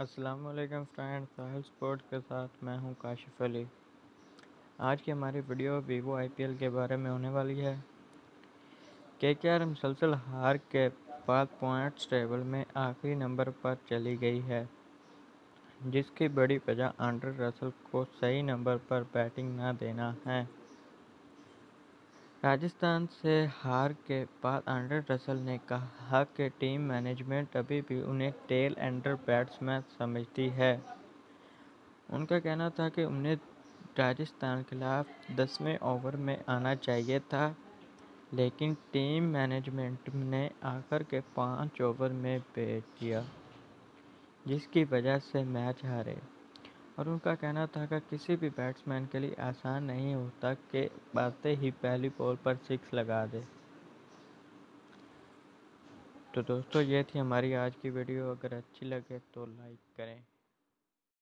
अस्सलाम वालेकुम फ्रेंड साहिल स्पोर्ट के साथ मैं हूँ काशिफ अली। आज की हमारी वीडियो वीवो आईपीएल के बारे में होने वाली है। के के आर मुसलसल हार के बाद पॉइंट्स टेबल में आखिरी नंबर पर चली गई है, जिसकी बड़ी वजह आंड्रे रसल को सही नंबर पर बैटिंग न देना है। राजस्थान से हार के बाद आंड्रे रसल ने कहा कि टीम मैनेजमेंट अभी भी उन्हें टेल एंडर बैट्समैन समझती है। उनका कहना था कि उन्हें राजस्थान के खिलाफ दसवें ओवर में आना चाहिए था, लेकिन टीम मैनेजमेंट ने आकर के पाँच ओवर में भेज दिया, जिसकी वजह से मैच हारे। और उनका कहना था कि किसी भी बैट्समैन के लिए आसान नहीं होता कि बातें ही पहली बॉल पर सिक्स लगा दे। तो दोस्तों, ये थी हमारी आज की वीडियो। अगर अच्छी लगे तो लाइक करें।